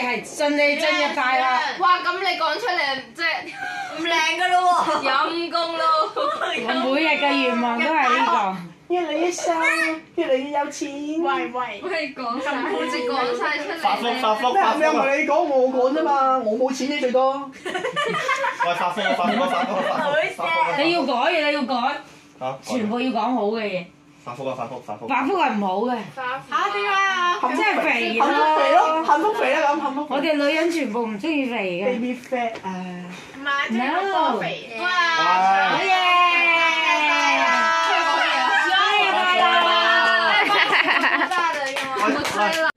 係順利進入大學。哇！咁你講出嚟即係唔靚噶咯喎！陰公咯。我每日嘅願望都係呢越嚟越瘦，越嚟越有錢。喂喂，喂，講晒，好似講晒出嚟。發福發福咩發福啊！咩你講我講啫嘛，我冇錢啫最多。喂，發福啊！發福啊！發福啊！發。你要改嘅，你要改，全部要講好嘅嘢。發福啊！發福發福。發福係唔好嘅，嚇點解啊？幸福即係肥幸福肥咯，幸福肥啦咁，幸福。我哋女人全部唔中意肥嘅。baby fat 啊！唔係，即係個波肥。哇！好嘢！生日快樂！好大的願望，我吹啦。